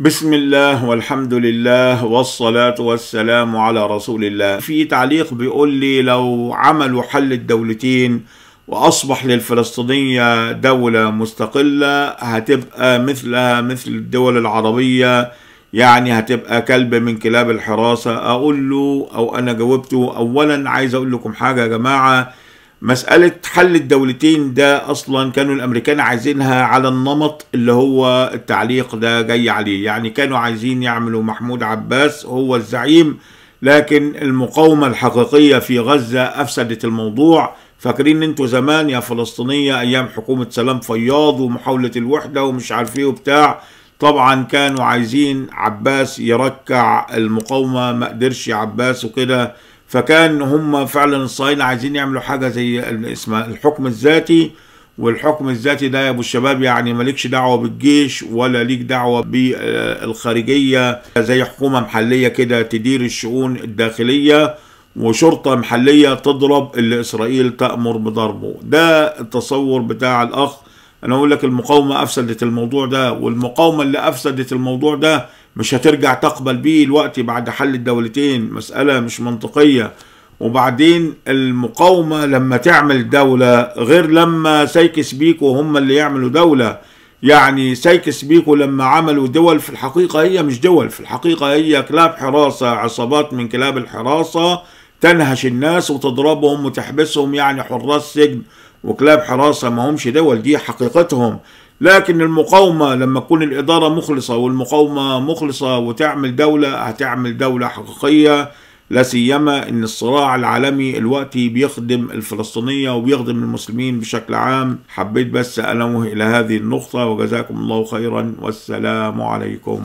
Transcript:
بسم الله والحمد لله والصلاة والسلام على رسول الله في تعليق بيقول لي لو عملوا حل الدولتين وأصبح للفلسطينية دولة مستقلة هتبقى مثلها مثل الدول العربية يعني هتبقى كلب من كلاب الحراسة أقول له أو أنا جاوبته أولا عايز أقول لكم حاجة يا جماعة مسألة حل الدولتين ده أصلا كانوا الأمريكان عايزينها على النمط اللي هو التعليق ده جاي عليه. يعني كانوا عايزين يعملوا محمود عباس هو الزعيم لكن المقاومة الحقيقية في غزة أفسدت الموضوع. فاكرين أنتوا زمان يا فلسطينية أيام حكومة سلام فياض ومحاولة الوحدة ومش عارف إيه وبتاع؟ طبعا كانوا عايزين عباس يركع المقاومة ما قدرش عباس وكده. فكان هم فعلا الصهاينه عايزين يعملوا حاجة زي اسمها الحكم الذاتي والحكم الذاتي ده يا أبو الشباب يعني مالكش دعوة بالجيش ولا ليك دعوة بالخارجية زي حكومة محلية كده تدير الشؤون الداخلية وشرطة محلية تضرب اللي اسرائيل تأمر بضربه. ده التصور بتاع الأخ. أنا أقول لك المقاومة أفسدت الموضوع ده والمقاومة اللي أفسدت الموضوع ده مش هترجع تقبل بيه الوقت بعد حل الدولتين. مسألة مش منطقية. وبعدين المقاومة لما تعمل دولة غير لما سايكس بيكو هم اللي يعملوا دولة. يعني سايكس بيكو لما عملوا دول في الحقيقة هي مش دول. في الحقيقة هي كلاب حراسة عصابات من كلاب الحراسة تنهش الناس وتضربهم وتحبسهم يعني حراس سجن. وكلاب حراسة ما همش دول دي حقيقتهم. لكن المقاومة لما تكون الإدارة مخلصة والمقاومة مخلصة وتعمل دولة هتعمل دولة حقيقية. لا سيما إن الصراع العالمي الوقتي بيخدم الفلسطينية وبيخدم المسلمين بشكل عام. حبيت بس انوه إلى هذه النقطة وجزاكم الله خيرا. والسلام عليكم.